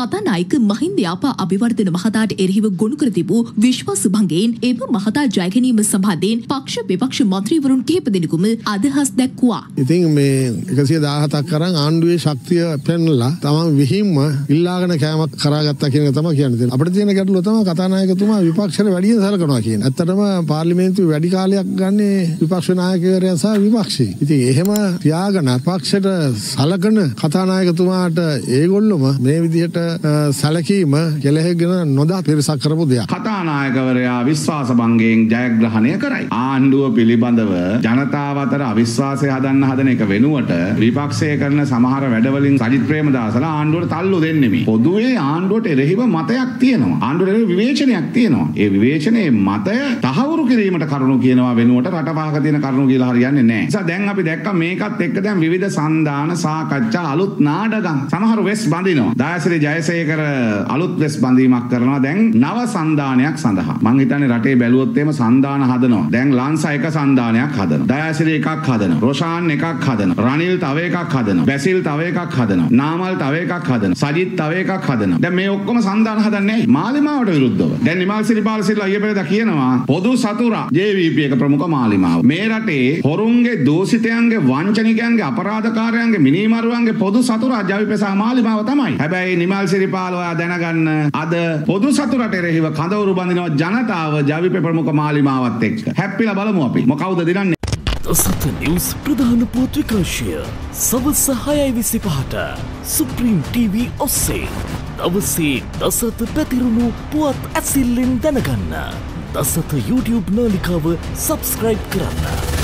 කතානායක මහින්ද යාපා අභිවර්ධන මහතාට එරෙහිව ගොනු කර තිබූ විශ්වාස භංගයෙන් එම මහතා ජයගැනීම සම්බන්ධයෙන් පක්ෂ විපක්ෂ මන්ත්‍රීවරුන් කිහිප දෙනෙකුම අදහස් දැක්වුවා. ඉතින් මේ එකසිය දාහතක් කරන් ආණ්ඩුවේ ශක්තිය පෙන්ලා තමන් විහිම්ම ඉල්ලාගෙන කෑමක් කරාගත්තා කියන එක තමයි කියන්නේ. අපිට තියෙන ගැටලුව තමයි කතානායකතුමා විපක්ෂයට වැඩිය සලකනවා කියන. ඇත්තටම පාර්ලිමේන්තුවේ වැඩි කාලයක් ගන්නේ විපක්ෂ නායකවරයා සහ විපක්ෂය. ඉතින් එහෙම තියාගෙන පක්ෂයට සලකන කතානායකතුමාට ඒගොල්ලොම මේ විදිහට සැලකීම කෙලෙහගෙන නොදා පිරිසක් කරපු දෙයක්. කතානායකවරයා විශ්වාස භංගයෙන් ජයග්‍රහණය කරයි. ආණ්ඩුව පිළිබඳව ජනතාව අතර අවිශ්වාසය හදන්න හදන එක වෙනුවට විපක්ෂය කරන සමහර වැඩවලින් සජිත් ප්‍රේමදාසලා ආණ්ඩුවට තල්ලු දෙන්නෙමි. පොදුවේ ආණ්ඩුවට එරෙහිව මතයක් තියෙනවා. ආණ්ඩුවට එරෙහිව විවේචනයක් තියෙනවා. ඒ විවේචනයේ මතය තහවුරු කිරීමට කරුණු කියනවා වෙනුවට රටවහක තියෙන කරුණු කියලා හරියන්නේ නැහැ. නිසා දැන් අපි දැක්කා මේකත් එක්ක දැන් විවිධ සන්දාන සාකච්ඡා අලුත් නාඩගම් සමහර වෙස් බඳිනවා. දායසිරි ජයසේකර අලුත් වෙස් බඳීමක් කරනවා දැන් නව සන්දානයක් සඳහා. මං හිතන්නේ රටේ බැලුවොත් එහෙම සන්දාන හදනවා. දැන් ලංසා එක සන්දානයක් හදනවා. දයාසිරි එකක් හදනවා. රොෂාන් එකක් හදනවා. රනිල් තව එකක් හදනවා. බැසිල් තව එකක් හදනවා. නාමල් තව එකක් හදනවා. සජිත් තව එකක් හදනවා. දැන් මේ ඔක්කොම සන්දාන හදන්නේ නැහැ. මාලිමාවට විරුද්ධව. දැන් නිමල් සිරිපාල සිල්ලා ඊයේ පෙරේදා කියනවා පොදු සතුරා JVP එක ප්‍රමුඛ මාලිමාව. මේ රටේ හොරුන්ගේ දූෂිතයන්ගේ වංචනිකයන්ගේ අපරාධකාරයන්ගේ මිනිමරුවන්ගේ පොදු සතුරා ජවිපෙසා මාලිමාව තමයි. හැබැයි නිමල් සිරිපාල ඔයා දැනගන්න අද පොදු සතුරට එරෙහිව කඳවුරු බඳිනවා ජනතාව ජවිප ප්‍රමුඛ මාලිමාවත් එක්ක. හැප්පිලා බලමු අපි. මොකවුද දිනන්නේ? දසත නිවස් ප්‍රධාන පුවත් විකාශය සවස හයයි විසි පහට සුප්‍රීම් TV ඔස්සේ දවසේ දසත පැතිරුණු පුවත් ඇසිල්ලෙන් දැනගන්න දසත YouTube නාලිකාව සබස්ක්‍රයිබ් කරන්න.